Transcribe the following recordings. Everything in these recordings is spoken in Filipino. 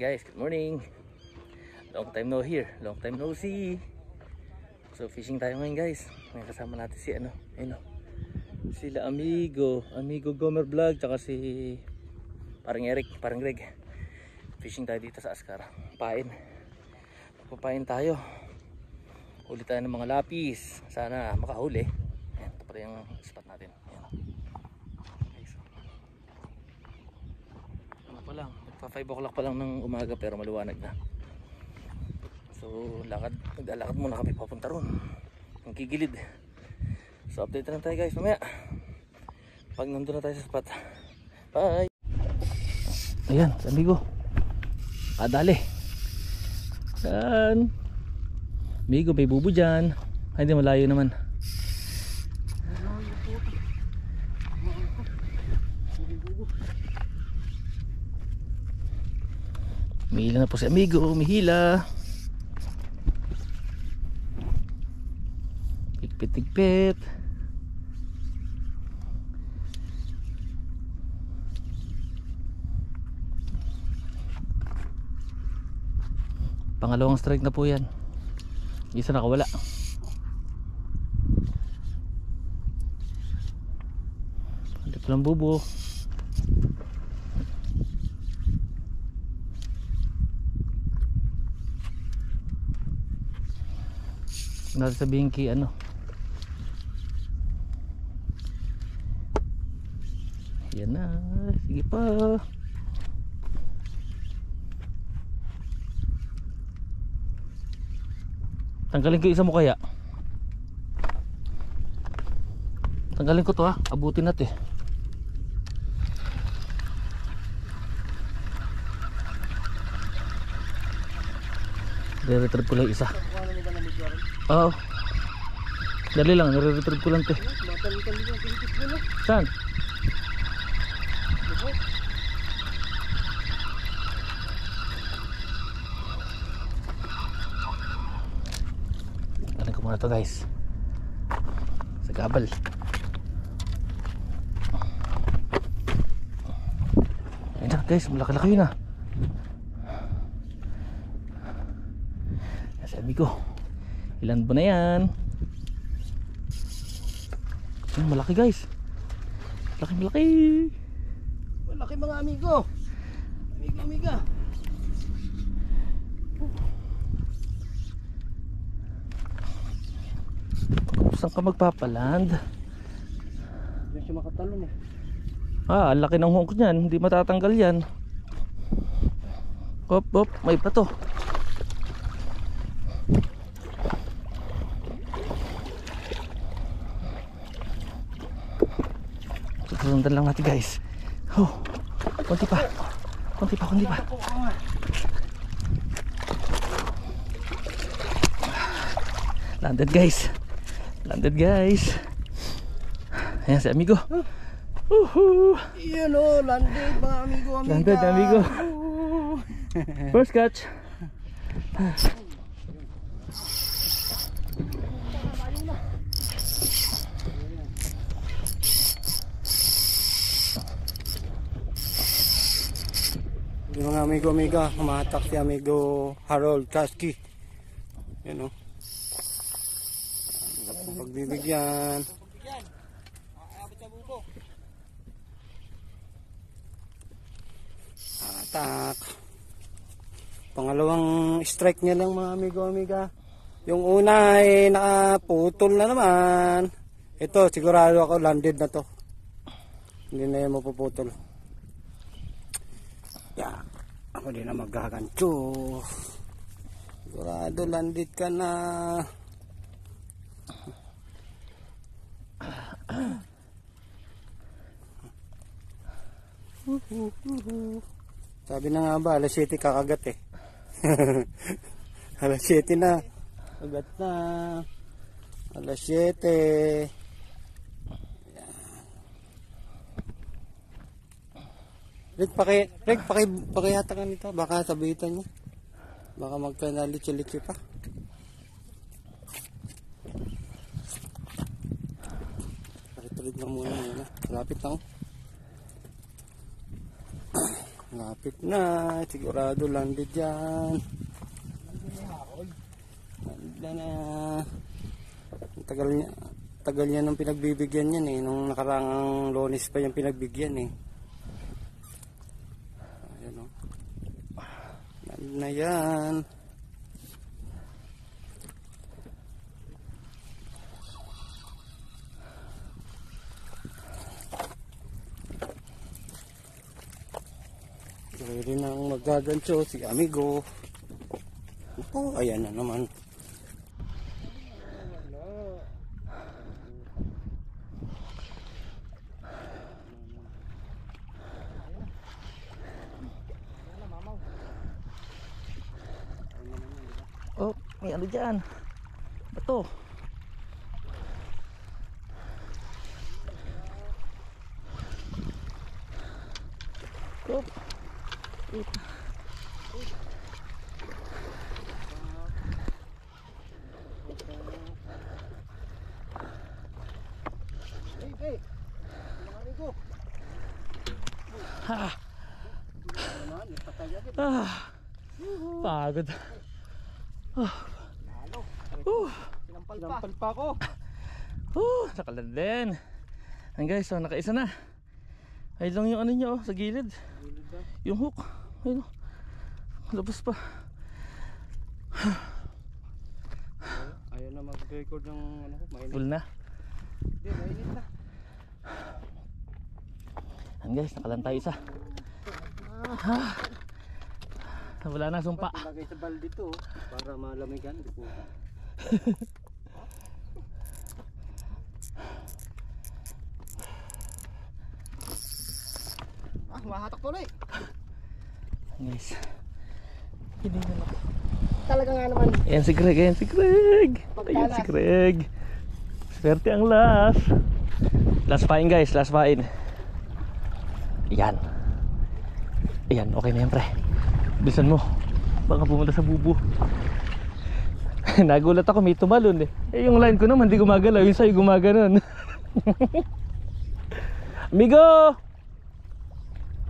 guys, good morning. Long time no here, long time no see. So fishing tayo ngayon guys. May kasama natin si ano, ayun oh. Sila amigo, amigo Gomer Vlog, tsaka si parang Eric, parang Greg. Fishing tayo dito sa Askara. Pain. Papain tayo. Huli tayo ng mga lapis. Sana makahuli. Ayan, ito pala yung spot natin. Ayan. Okay, so. Ano pa lang, magpa 5 o'clock pa lang ng umaga pero maluwanag na. So, lakad, maglalakad muna kami papunta ron. Ang kigilid. So, update na tayo guys mamaya. Pag nandun na tayo sa spot. Bye! Ayan, amigo. Kadali. Yan. Amigo, may bubo dyan. Ay, hindi malayo naman. Umihila na po si amigo, umihila. Tigpit-tigpit. Pangalawang strike na po yan. Isa nakawala. Hindi pa lang bubo. Nasa kay ano. Yan na. Sige pa. Tanggalin ko isa mo kaya. Tanggalin ko to ha. Abutin natin. Nire-retrieve ko lang isa. Oo. Dali lang, nire-retrieve ko lang te. Saan? Galing ko muna to guys. Sa gabal. Ayun na guys, malaki-laki yun ah. Sabi ko, ilan ba na yan? Ayun, malaki guys. Malaki, malaki. Malaki mga amigo. Amigo, amiga. Saan ka magpapaland? Hindi siya makatalon eh. Ah, ang laki ng hunk niyan. Hindi matatanggal yan. Hop, hop. May pato. Susundan lang natin guys. Oh, konti pa. Konti pa, konti pa. Landed guys. Landed guys. Ayan si amigo. Woohoo! Yun o, landed mga amigo, amiga. Landed, amigo. First catch. Yung mga amigo, amiga, humatak si amigo Harold Kasky. Yun o. Ang pagbibigyan. Atak. Pangalawang strike niya lang mga amigo, amiga. Yung una ay nakaputol na naman. Ito, sigurado ako landed na to. Hindi na yan mapuputol. Yeah. Ako din na maggagancho. Sigurado landed ka na. Sabi na nga ba, alas 7 kakagat eh. alas 7 na. Kagat na. Alas 7. Rick, paki, Rick, paki, pakihata ka nito. Baka sabitan niya. Baka magkanalitsi-litsi pa. Pakituloy lang muna muna. Malapit na oh. Malapit na. Sigurado landed yan. Landed na na. Ang tagal niya. Tagal niya nung pinagbibigyan yan eh. Nung nakarang lonis pa yung pinagbigyan eh. Ayan o. Landed na yan. Pwede nang magagancho si amigo. Opo, ayan na naman. Oh, may ano dyan. Bato. Oh. Ah. Ah. Pagod. Sinampal pa ako. Uh, nakalan din. Ayan guys, so nakaisa na. Ayun lang yung ano nyo, oh, sa gilid. Yung hook. Ayun, oh. labas pa. Ayaw na mag-record ng ano mainit. Full na. Hindi, mainit na. Ayan guys, nakalan tayo isa. Ah. Wala na sumpa. Ilagay sa balde to para malamigan. Di po. tuloy. Guys. Hindi na lang. Talaga nga naman. Ayan si Greg, ayan si Greg. Ayan si Greg. Swerte ang last. Last pain guys, last pain. Ayan. Ayan, okay na yan pre. Bilisan mo. Baka pumunta sa bubo. Nagulat ako, may tumalon eh. Eh yung line ko naman, di gumagalaw. Yung sa'yo gumaganon. Amigo! May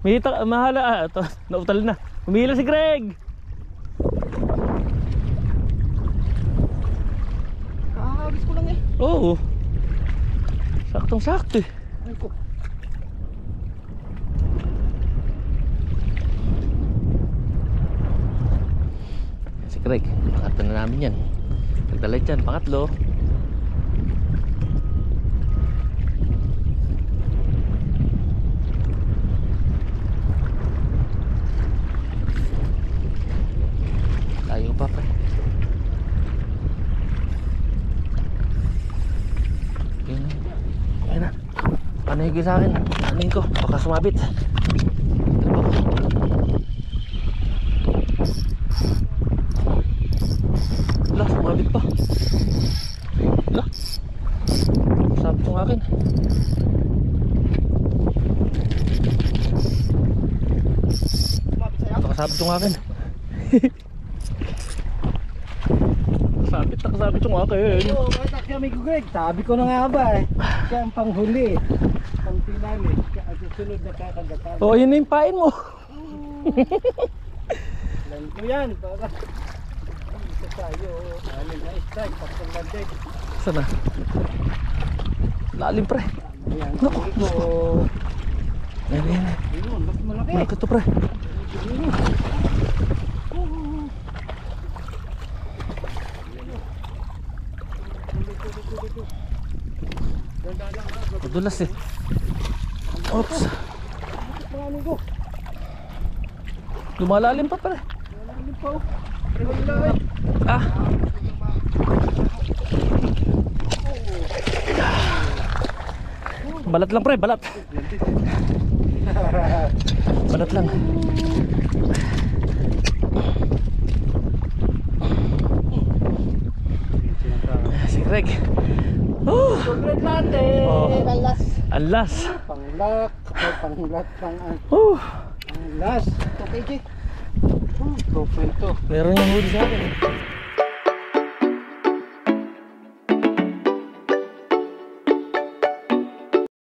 hita, mahala. Ah, ito, nautal na. Humila si Greg! Kakakabis ko lang eh. Oo. Saktong sakto eh. Ay ko. Si Craig, pangatlo na namin yan. Nagdalit yan, pangatlo. Tayo pa pa. Yun na. Ayun na. Panahigil sa akin. Anin ko. Baka sumabit. Wala, sumabit pa. Wala. Sabi ko akin. Nakasabit yung akin. Sabit, nakasabit yung akin. Oo, siya may Greg. Sabi ko na nga ba eh. Siya ang panghuli. Pangpinali. Siya ang susunod na kakagatan. Oh, yun na yung pain mo. Lan ko yan. Para. Ito tayo. Ano na strike. Paktong landed. Sana. Lalim pre. Ayan. Naku. Naku. ko. Ayun, ayun. Ayun, mas malaki. Malaki to pre. Madulas eh. Oops. Lumalalim pa pre. Maraming pa. oh. Ah. Balat lang pre, balat. Balat lang. Greg. Oh, Red latte. Oh. Alas. alas. Panglak. Panglat. Pang Oh, ang last. 2 kg. Hmm, 2.2. meron yung huli sa akin.